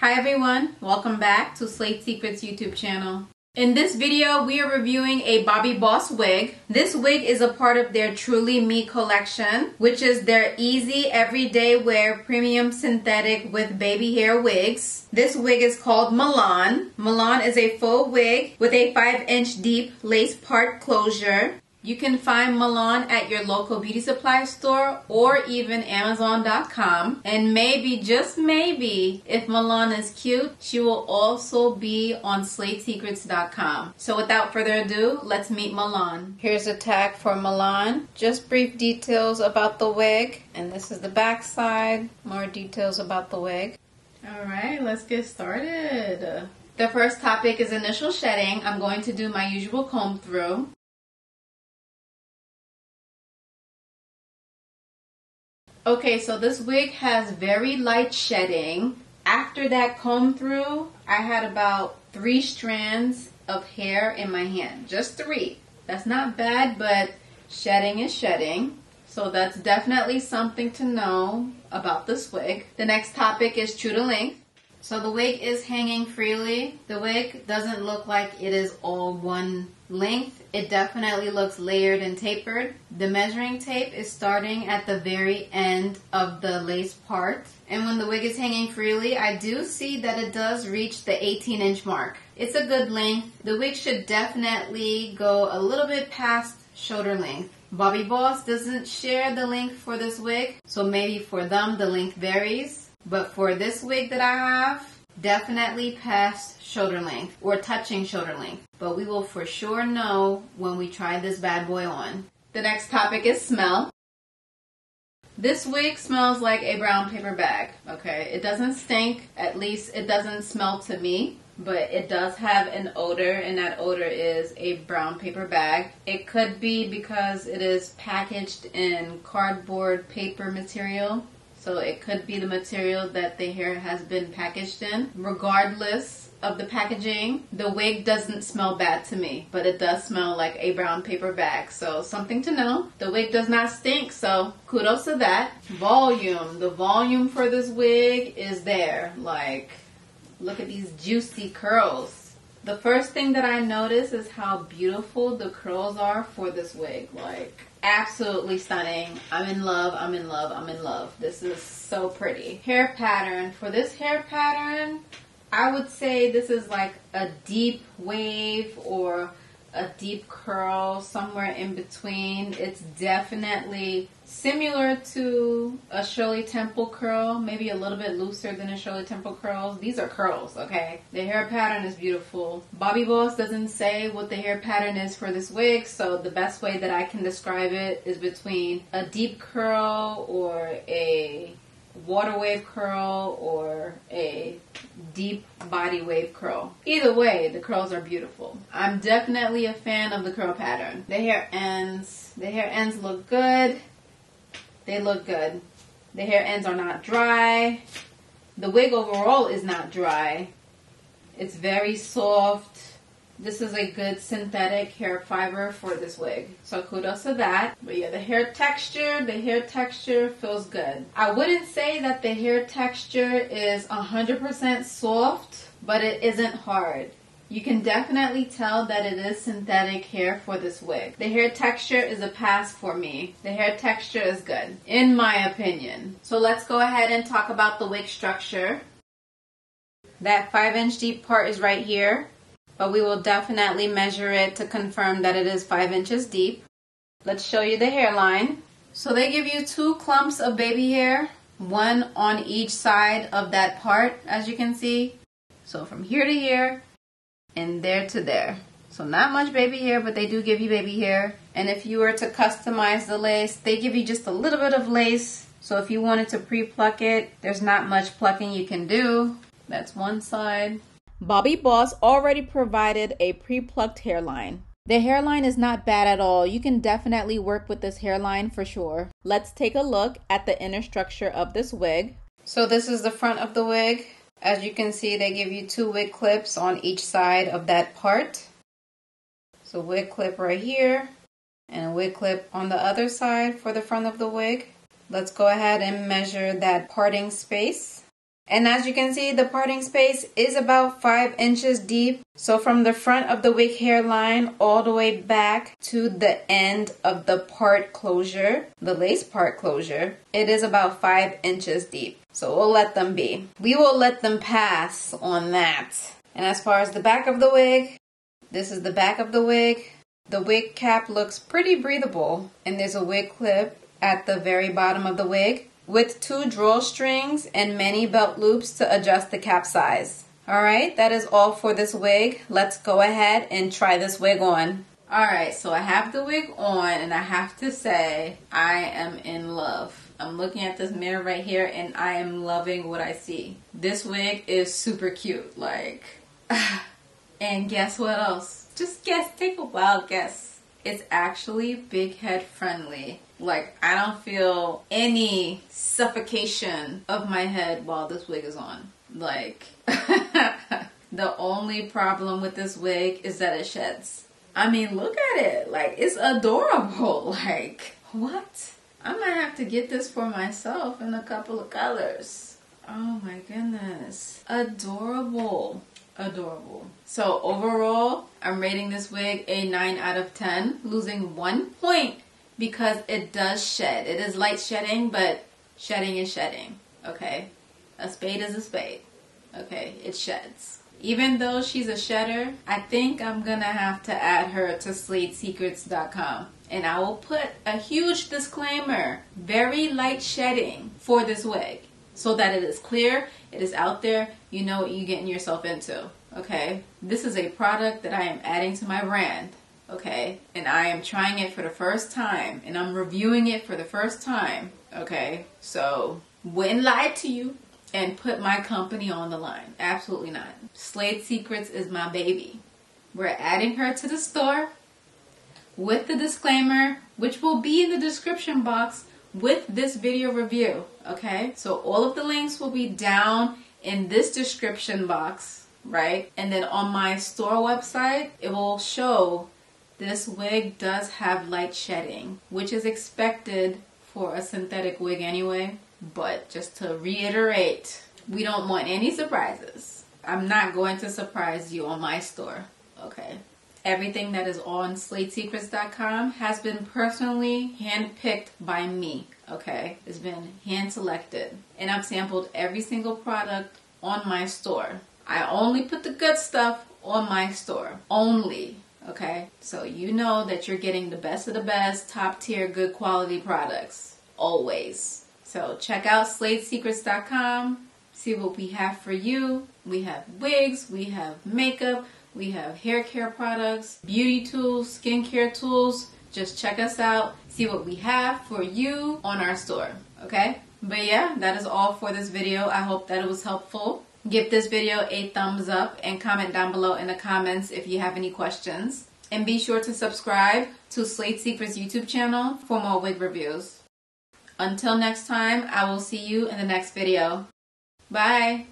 Hi everyone, welcome back to Slayed Secrets YouTube channel. In this video, we are reviewing a Bobbi Boss wig. This wig is a part of their Truly Me collection, which is their easy everyday wear premium synthetic with baby hair wigs. This wig is called Malin. Malin is a faux wig with a 5 inch deep lace part closure. You can find Malin at your local beauty supply store or even Amazon.com. And maybe, just maybe, if Malin is cute, she will also be on SlayedSecrets.com. So without further ado, let's meet Malin. Here's a tag for Malin. Just brief details about the wig. And this is the back side. More details about the wig. Alright, let's get started. The first topic is initial shedding. I'm going to do my usual comb through. Okay, so this wig has very light shedding. After that comb through, I had about three strands of hair in my hand. Just three. That's not bad, but shedding is shedding. So that's definitely something to know about this wig. The next topic is true to length. So the wig is hanging freely. The wig doesn't look like it is all one length. It definitely looks layered and tapered. The measuring tape is starting at the very end of the lace part. And when the wig is hanging freely, I do see that it does reach the 18 inch mark. It's a good length. The wig should definitely go a little bit past shoulder length. Bobbi Boss doesn't share the length for this wig, so maybe for them the length varies. But for this wig that I have, definitely past shoulder length or touching shoulder length. But we will for sure know when we try this bad boy on. The next topic is smell. This wig smells like a brown paper bag, okay? It doesn't stink, at least it doesn't smell to me, but it does have an odor, and that odor is a brown paper bag. It could be because it is packaged in cardboard paper material, so it could be the material that the hair has been packaged in. Regardless of the packaging, the wig doesn't smell bad to me, but it does smell like a brown paper bag. So something to know. The wig does not stink, so kudos to that. Volume. The volume for this wig is there. Like, look at these juicy curls. The first thing that I notice is how beautiful the curls are for this wig. Like, absolutely stunning. I'm in love, I'm in love, I'm in love. This is so pretty. Hair pattern. For this hair pattern, I would say this is like a deep wave or a deep curl somewhere in between. It's definitely similar to a Shirley Temple curl, maybe a little bit looser than a Shirley Temple curls. These are curls, okay? The hair pattern is beautiful. Bobbi Boss doesn't say what the hair pattern is for this wig, so the best way that I can describe it is between a deep curl or a water wave curl or a deep body wave curl. Either way, the curls are beautiful. I'm definitely a fan of the curl pattern. The hair ends, the hair ends look good. They look good. The hair ends are not dry. The wig overall is not dry. It's very soft. This is a good synthetic hair fiber for this wig. So kudos to that. But yeah, the hair texture, the hair texture feels good. I wouldn't say that the hair texture is 100% soft, but it isn't hard. You can definitely tell that it is synthetic hair for this wig. The hair texture is a pass for me. The hair texture is good, in my opinion. So let's go ahead and talk about the wig structure. That 5 inch deep part is right here but we will definitely measure it to confirm that it is 5 inches deep. Let's show you the hairline. So they give you two clumps of baby hair, one on each side of that part, as you can see. So from here to here, and there to there. So not much baby hair, but they do give you baby hair. And if you were to customize the lace, they give you just a little bit of lace. So if you wanted to pre-pluck it, there's not much plucking you can do. That's one side. Bobbi Boss already provided a pre-plucked hairline. The hairline is not bad at all. You can definitely work with this hairline for sure. Let's take a look at the inner structure of this wig. So this is the front of the wig. As you can see, they give you two wig clips on each side of that part. So wig clip right here and a wig clip on the other side for the front of the wig. Let's go ahead and measure that parting space. And as you can see, the parting space is about 5 inches deep. So from the front of the wig hairline all the way back to the end of the part closure, the lace part closure, it is about 5 inches deep. So we'll let them be. We will let them pass on that. And as far as the back of the wig, this is the back of the wig. The wig cap looks pretty breathable and there's a wig clip at the very bottom of the wig with two drawstrings and many belt loops to adjust the cap size. Alright, that is all for this wig. Let's go ahead and try this wig on. Alright, so I have the wig on and I have to say I am in love. I'm looking at this mirror right here and I am loving what I see. This wig is super cute. Like, and guess what else? Just guess, take a wild guess. It's actually big head friendly. Like, I don't feel any suffocation of my head while this wig is on. Like, the only problem with this wig is that it sheds. I mean, look at it. Like, it's adorable. Like, what? I might have to get this for myself in a couple of colors. Oh my goodness. Adorable. Adorable. So overall, I'm rating this wig a 9 out of 10, losing one point because it does shed. It is light shedding, but shedding is shedding. Okay? A spade is a spade. Okay? It sheds. Even though she's a shedder, I think I'm gonna have to add her to SlayedSecrets.com and I will put a huge disclaimer, very light shedding for this wig so that it is clear, it is out there, you know what you're getting yourself into, okay? This is a product that I am adding to my brand, okay? And I am trying it for the first time and I'm reviewing it for the first time, okay? So, wouldn't lie to you and put my company on the line. Absolutely not. Slayed Secrets is my baby. We're adding her to the store with the disclaimer, which will be in the description box with this video review. Okay, so all of the links will be down in this description box, right? And then on my store website, it will show this wig does have light shedding, which is expected for a synthetic wig anyway. But just to reiterate, we don't want any surprises. I'm not going to surprise you on my store, okay? Everything that is on SlayedSecrets.com has been personally handpicked by me. Okay, it's been hand selected, and I've sampled every single product on my store. I only put the good stuff on my store. Only. Okay, so you know that you're getting the best of the best, top tier, good quality products. Always. So check out SlayedSecrets.com. See what we have for you. We have wigs, we have makeup, we have hair care products, beauty tools, skincare tools. Just check us out, see what we have for you on our store, okay? But yeah, that is all for this video. I hope that it was helpful. Give this video a thumbs up and comment down below in the comments if you have any questions. And be sure to subscribe to Slayed Secrets YouTube channel for more wig reviews. Until next time, I will see you in the next video. Bye!